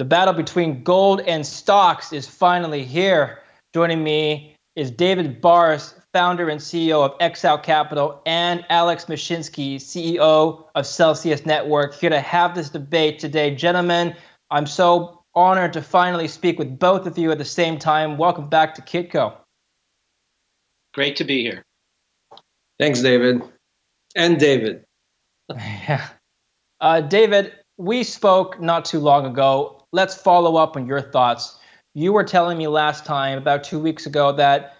The battle between gold and stocks is finally here. Joining me is David Barse, founder and CEO of XOUT Capital, and Alex Mashinsky, CEO of Celsius Network, here to have this debate today. Gentlemen, I'm so honored to finally speak with both of you at the same time. Welcome back to Kitco. Great to be here. Thanks, David. And David. Yeah. Uh, David, we spoke not too long ago. Let's follow up on your thoughts. You were telling me last time, about two weeks ago, that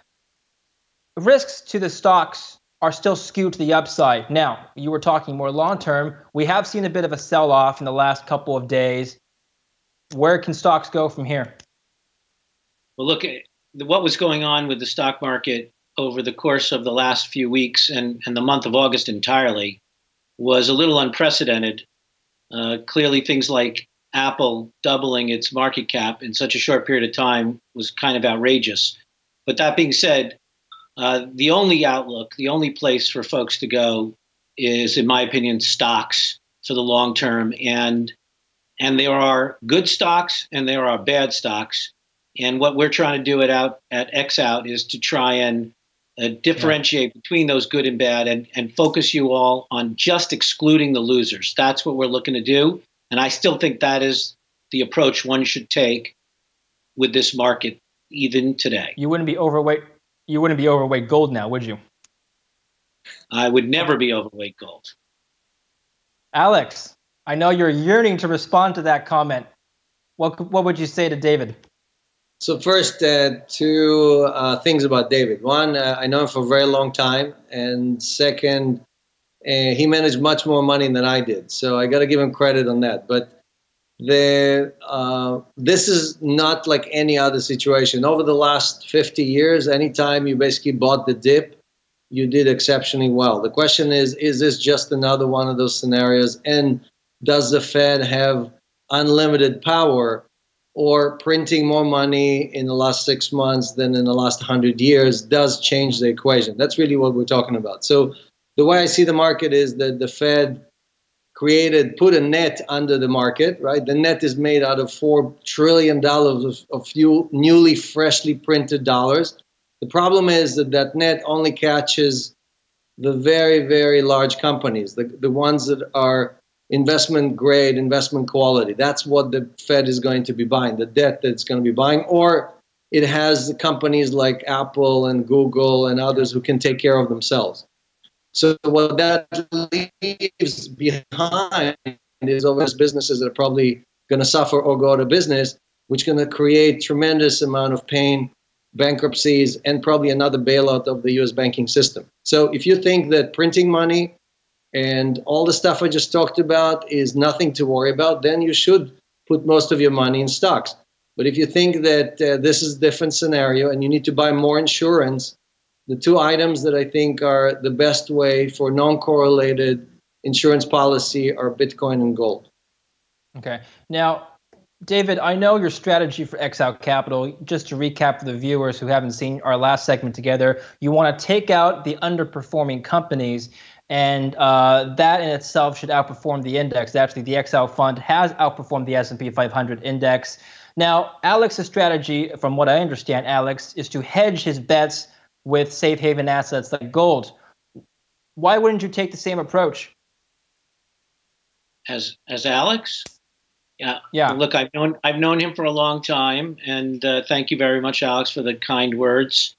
risks to the stocks are still skewed to the upside. Now, you were talking more long term. We have seen a bit of a sell off in the last couple of days. Where can stocks go from here? Well, look, what was going on with the stock market over the course of the last few weeks and, and the month of August entirely was a little unprecedented. Uh, clearly, things like Apple doubling its market cap in such a short period of time was kind of outrageous. But that being said, uh, the only outlook, the only place for folks to go is, in my opinion, stocks for the long term. And and there are good stocks and there are bad stocks. And what we're trying to do it out at XOUT is to try and uh, differentiate yeah. between those good and bad and, and focus you all on just excluding the losers. That's what we're looking to do. And I still think that is the approach one should take with this market even today. You wouldn't be overweight you wouldn't be overweight gold now, would you? I would never be overweight gold. Alex, I know you're yearning to respond to that comment. What what would you say to David? So first, uh, two uh, things about David. One, uh, I know him for a very long time, and second, uh, he managed much more money than I did. So I got to give him credit on that. But the uh, this is not like any other situation. Over the last 50 years, anytime you basically bought the dip, you did exceptionally well. The question is, is this just another one of those scenarios? And does the Fed have unlimited power or printing more money in the last six months than in the last 100 years does change the equation. That's really what we're talking about. So, the way I see the market is that the Fed created, put a net under the market, right? The net is made out of $4 trillion of, of few newly, freshly printed dollars. The problem is that that net only catches the very, very large companies, the, the ones that are investment grade, investment quality. That's what the Fed is going to be buying, the debt that it's going to be buying, or it has companies like Apple and Google and others who can take care of themselves. So what that leaves behind is all those businesses that are probably going to suffer or go out of business, which is going to create tremendous amount of pain, bankruptcies, and probably another bailout of the U.S. banking system. So if you think that printing money and all the stuff I just talked about is nothing to worry about, then you should put most of your money in stocks. But if you think that uh, this is a different scenario and you need to buy more insurance, the two items that I think are the best way for non correlated insurance policy are Bitcoin and gold. Okay. Now, David, I know your strategy for XOUT Capital. Just to recap for the viewers who haven't seen our last segment together, you want to take out the underperforming companies and uh, that in itself should outperform the index. Actually, the XOUT fund has outperformed the S&P 500 index. Now, Alex's strategy, from what I understand, Alex, is to hedge his bets with safe haven assets like gold. Why wouldn't you take the same approach? As as Alex? Yeah. Yeah. Look, I've known I've known him for a long time, and uh, thank you very much, Alex, for the kind words.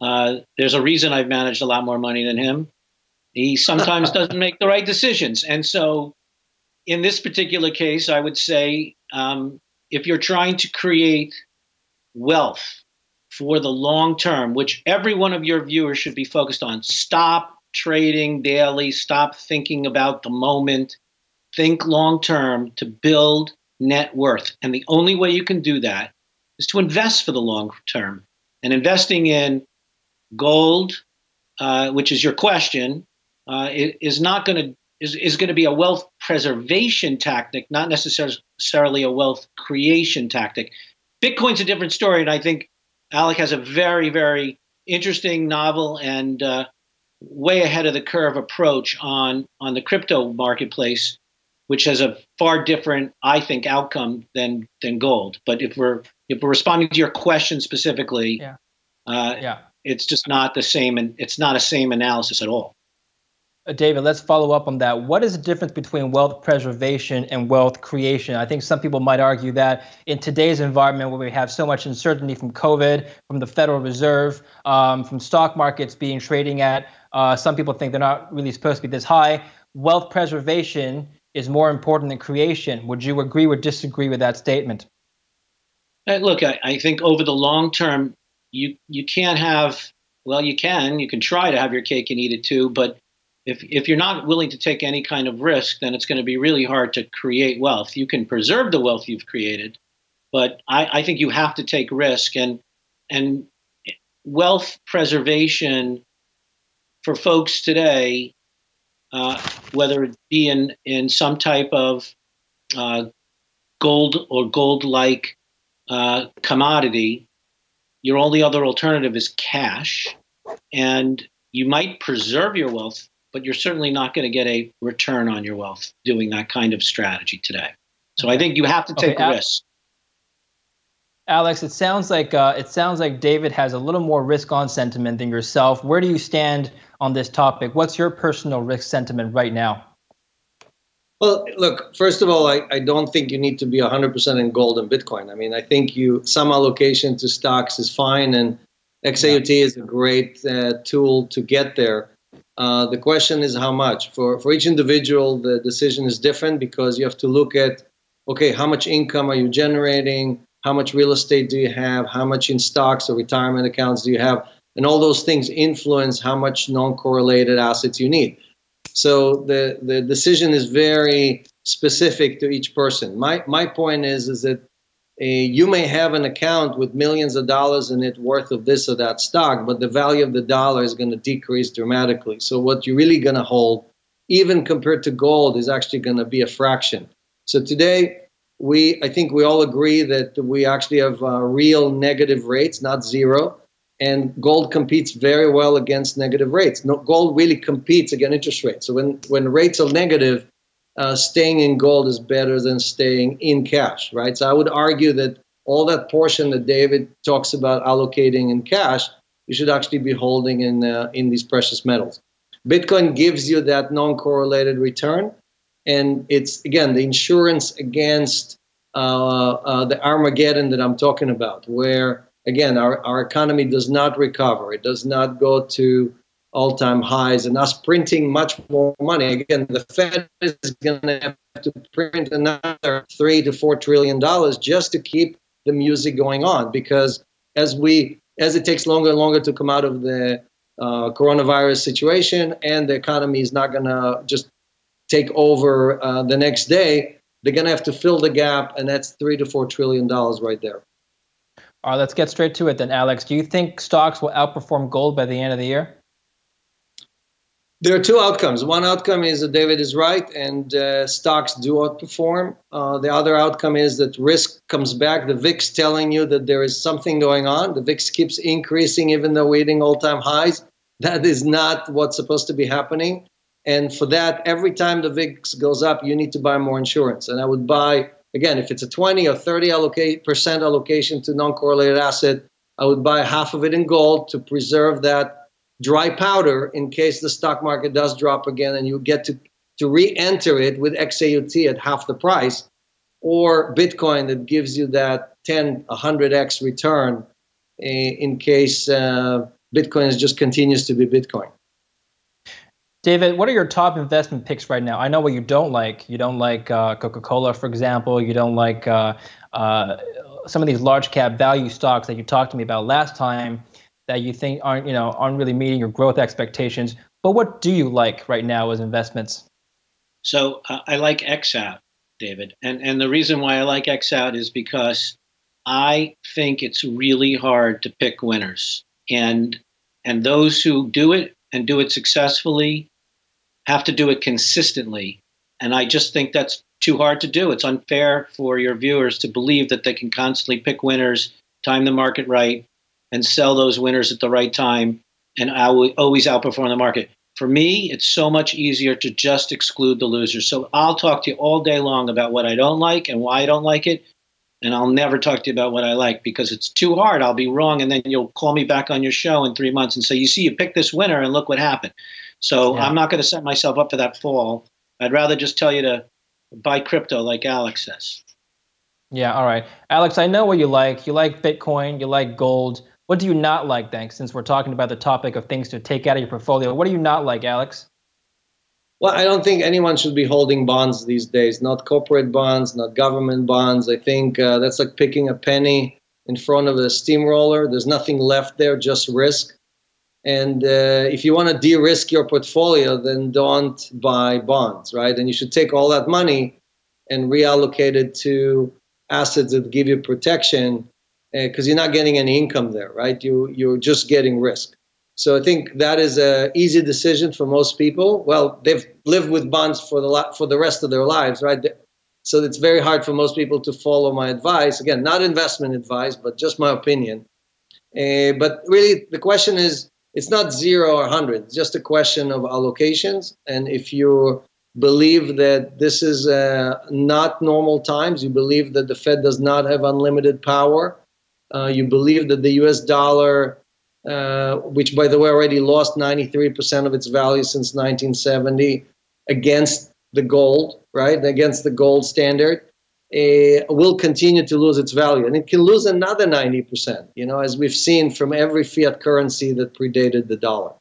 Uh, there's a reason I've managed a lot more money than him. He sometimes doesn't make the right decisions. And so, in this particular case, I would say um, if you're trying to create wealth for the long term, which every one of your viewers should be focused on, stop trading daily, stop thinking about the moment, think long term to build net worth. And the only way you can do that is to invest for the long term. And investing in gold, uh, which is your question, uh, is not going to is, is going to be a wealth preservation tactic, not necessarily a wealth creation tactic. Bitcoin's a different story, and I think Alex has a very, very interesting, novel, and uh, way ahead of the curve approach on on the crypto marketplace. which has a far different, I think, outcome than than gold. But if we're if we're responding to your question specifically, yeah, uh, yeah, it's just not the same, and it's not a same analysis at all. Uh, David, let's follow up on that. What is the difference between wealth preservation and wealth creation? I think some people might argue that in today's environment where we have so much uncertainty from COVID, from the Federal Reserve, um, from stock markets being trading at, uh, some people think they're not really supposed to be this high. Wealth preservation is more important than creation. Would you agree or disagree with that statement? Uh, look, I, I think over the long term, you you can't have. Well, you can. You can try to have your cake and eat it too, but if if you're not willing to take any kind of risk, then it's going to be really hard to create wealth. You can preserve the wealth you've created, but I, I think you have to take risk and and wealth preservation for folks today, uh, whether it be in in some type of uh, gold or gold-like uh, commodity, your only other alternative is cash, and you might preserve your wealth but you're certainly not going to get a return on your wealth doing that kind of strategy today. So I think you have to take okay, risks. Alex, it sounds like uh, it sounds like David has a little more risk-on sentiment than yourself. Where do you stand on this topic? What's your personal risk sentiment right now? Well, look, first of all, I, I don't think you need to be 100% in gold and Bitcoin. I mean, I think you some allocation to stocks is fine, and XOUT yeah. is a great uh, tool to get there. Uh, the question is how much. For, for each individual, the decision is different because you have to look at, okay, how much income are you generating? How much real estate do you have? How much in stocks or retirement accounts do you have? And all those things influence how much non-correlated assets you need. So the, the decision is very specific to each person. My, my point is, is that you may have an account with millions of dollars in it worth of this or that stock, but the value of the dollar is going to decrease dramatically. So what you're really going to hold, even compared to gold, is actually going to be a fraction. So today, we I think we all agree that we actually have uh, real negative rates, not zero. And gold competes very well against negative rates. No, gold really competes against interest rates. So when, when rates are negative, uh, staying in gold is better than staying in cash, right? So I would argue that all that portion that David talks about allocating in cash, you should actually be holding in uh, in these precious metals. Bitcoin gives you that non-correlated return, and it's again the insurance against uh, uh the Armageddon that I'm talking about, where again our, our economy does not recover, it does not go to all-time highs and us printing much more money. Again, the Fed is going to have to print another three to four trillion dollars just to keep the music going on because as we as it takes longer and longer to come out of the uh, coronavirus situation and the economy is not going to just take over uh, the next day, they're going to have to fill the gap, and that's three to four trillion dollars right there. All right, let's get straight to it then, Alex. Do you think stocks will outperform gold by the end of the year? There are two outcomes. One outcome is that David is right and uh, stocks do outperform. Uh, the other outcome is that risk comes back. The VIX telling you that there is something going on. The VIX keeps increasing even though we're hitting all-time highs. That is not what's supposed to be happening. And for that, every time the VIX goes up, you need to buy more insurance. And I would buy again if it's a 20 or 30 allocate percent allocation to non-correlated asset, I would buy half of it in gold to preserve that dry powder in case the stock market does drop again and you get to, to re-enter it with XOUT at half the price or Bitcoin that gives you that 10, 100x return in case uh, Bitcoin just continues to be Bitcoin. David, what are your top investment picks right now? I know what you don't like. You don't like uh, Coca-Cola, for example. You don't like uh, uh some of these large cap value stocks that you talked to me about last time that you think aren't you know aren't really meeting your growth expectations. But what do you like right now as investments? So uh, I like XOUT, David, and and the reason why I like XOUT is because I think it's really hard to pick winners, and and those who do it and do it successfully have to do it consistently. And I just think that's too hard to do. It's unfair for your viewers to believe that they can constantly pick winners, time the market right, and sell those winners at the right time and I will always outperform the market. For me, it's so much easier to just exclude the losers. So I'll talk to you all day long about what I don't like and why I don't like it. And I'll never talk to you about what I like because it's too hard. I'll be wrong. And then you'll call me back on your show in three months and say, You see, you picked this winner and look what happened. So yeah. I'm not going to set myself up for that fall. I'd rather just tell you to buy crypto like Alex says. Yeah, all right. Alex, I know what you like. You like Bitcoin, you like gold. What do you not like, then, since we're talking about the topic of things to take out of your portfolio? What do you not like, Alex? Well, I don't think anyone should be holding bonds these days, not corporate bonds, not government bonds. I think uh, that's like picking a penny in front of a steamroller. There's nothing left there, just risk. And uh, if you want to de risk your portfolio, then don't buy bonds, right? And you should take all that money and reallocate it to assets that give you protection because uh, you're not getting any income there, right? You you're just getting risk. So I think that is a easy decision for most people. Well, they've lived with bonds for the for the rest of their lives, right? So it's very hard for most people to follow my advice. Again, not investment advice, but just my opinion. Uh, but really, the question is, it's not zero or hundred. It's just a question of allocations. And if you believe that this is uh, not normal times, you believe that the Fed does not have unlimited power, you believe that the US dollar, uh, which by the way already lost 93% of its value since 1970 against the gold, right, against the gold standard, uh, will continue to lose its value. And it can lose another 90%, you know, as we've seen from every fiat currency that predated the dollar.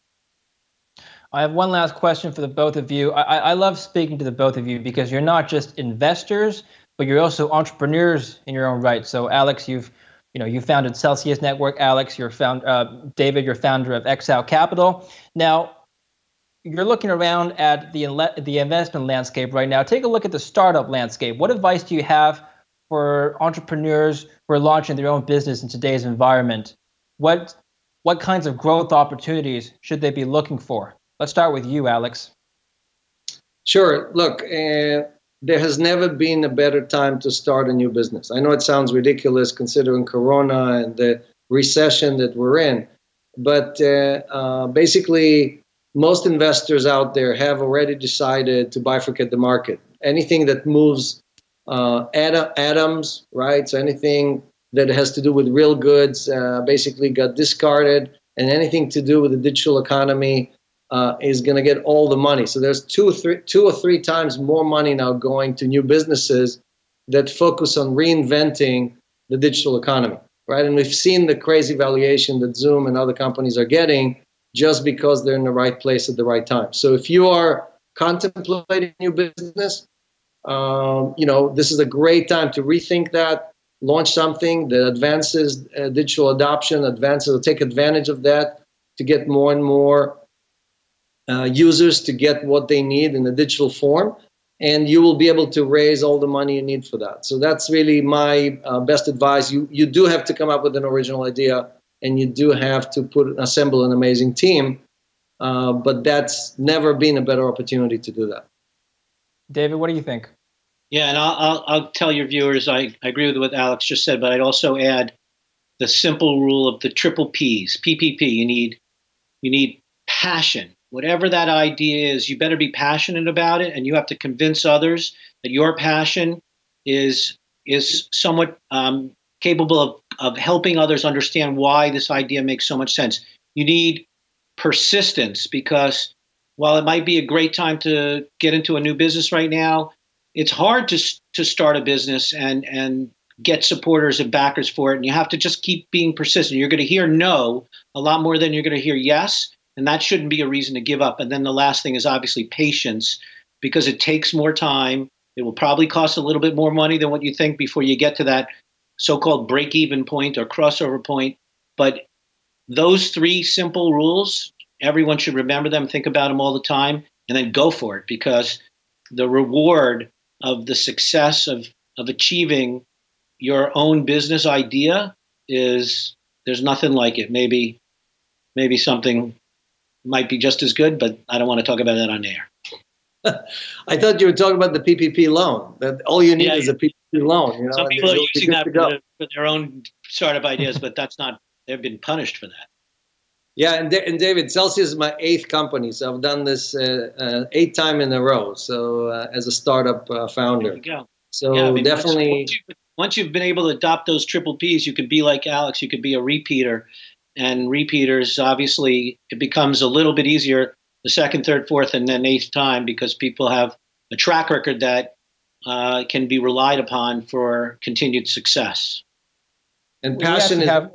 I have one last question for the both of you. I, I love speaking to the both of you because you're not just investors, but you're also entrepreneurs in your own right. So, Alex, you've you know you founded Celsius Network. Alex, you're found uh, David, you're founder of XOUT Capital. Now, you're looking around at the the investment landscape right now. Take a look at the startup landscape. What advice do you have for entrepreneurs who are launching their own business in today's environment? What what kinds of growth opportunities should they be looking for? Let's start with you, Alex. Sure. Look, uh, there has never been a better time to start a new business. I know it sounds ridiculous considering Corona and the recession that we're in, but uh, uh, basically, most investors out there have already decided to bifurcate the market. Anything that moves uh, atoms, right? So anything that has to do with real goods uh, basically got discarded, and anything to do with the digital economy uh, is going to get all the money. So there's two, three, two or three times more money now going to new businesses that focus on reinventing the digital economy, right? And we've seen the crazy valuation that Zoom and other companies are getting just because they're in the right place at the right time. So if you are contemplating new business, um, you know this is a great time to rethink that, launch something that advances uh, digital adoption, advances, take advantage of that to get more and more uh, users to get what they need in a digital form and you will be able to raise all the money you need for that. So that's really my uh, best advice. You you do have to come up with an original idea and you do have to put assemble an amazing team uh, but that's never been a better opportunity to do that. David what do you think? Yeah and i'll, I'll, I'll tell your viewers I, I agree with what alex just said but i'd also add the simple rule of the triple p's ppp you need you need passion whatever that idea is, you better be passionate about it, and you have to convince others that your passion is is somewhat um, capable of, of helping others understand why this idea makes so much sense. You need persistence because while it might be a great time to get into a new business right now, it's hard to to start a business and and get supporters and backers for it. And you have to just keep being persistent. You're going to hear no a lot more than you're going to hear yes. And that shouldn't be a reason to give up. And then the last thing is obviously patience because it takes more time. It will probably cost a little bit more money than what you think before you get to that so called break even point or crossover point. But those three simple rules, everyone should remember them, think about them all the time, and then go for it because the reward of the success of, of achieving your own business idea is there's nothing like it. Maybe maybe something might be just as good, but I don't want to talk about that on air. I thought you were talking about the PPP loan. That all you need yeah, is a PPP loan. You know, some people are using that for, for, their own startup ideas, but that's not. They've been punished for that. Yeah, and, and David, Celsius is my eighth company, so I've done this uh, uh, eight time in a row. So uh, as a startup uh, founder, There you go. so Yeah, I mean, once- definitely, Once, you, once you've been able to adopt those triple Ps, you could be like Alex. You could be a repeater, and repeaters obviously it becomes a little bit easier the second, third, fourth, and then eighth time because people have a track record that uh, can be relied upon for continued success. and We passion is have,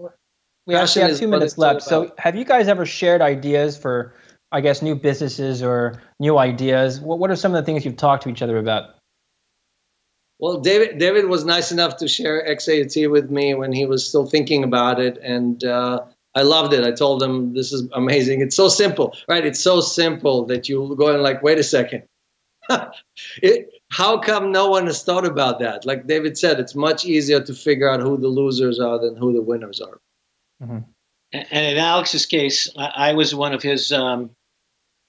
we actually have two minutes left. So, have you guys ever shared ideas for, I guess, new businesses or new ideas? What What are some of the things you've talked to each other about? Well, David David was nice enough to share XOUT with me when he was still thinking about it, and uh, I loved it. I told them this is amazing. It's so simple, right? It's so simple that you go and like, wait a second. it, how come no one has thought about that? Like David said, it's much easier to figure out who the losers are than who the winners are. And and in Alex's case, I, I was one of his um,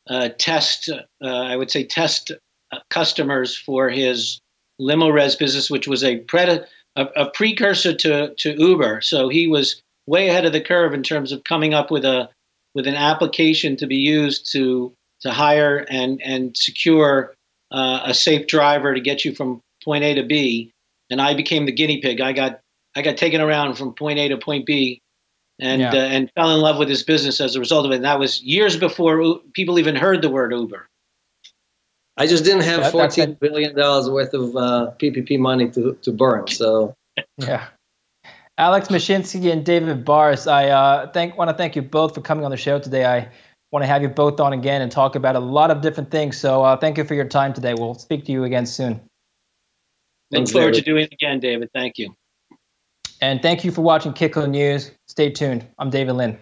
uh, test, uh, I would say, test uh, customers for his limo res business, which was a, pred- a, a precursor to, to Uber. So he was way ahead of the curve in terms of coming up with a with an application to be used to to hire and and secure uh, a safe driver to get you from point A to B. And I became the guinea pig. I got I got taken around from point A to point B and Yeah. uh, and fell in love with this business as a result of it. And that was years before U- people even heard the word Uber. I just didn't have That- that's fourteen it. billion dollars worth of uh, PPP money to, to burn. So Yeah. Alex Mashinsky and David Barse, I uh, thank want to thank you both for coming on the show today. I want to have you both on again and talk about a lot of different things. So uh, thank you for your time today. We'll speak to you again soon. Look Thanks, forward to doing it again, David. Thank you. And thank you for watching Kitco News. Stay tuned. I'm David Lin.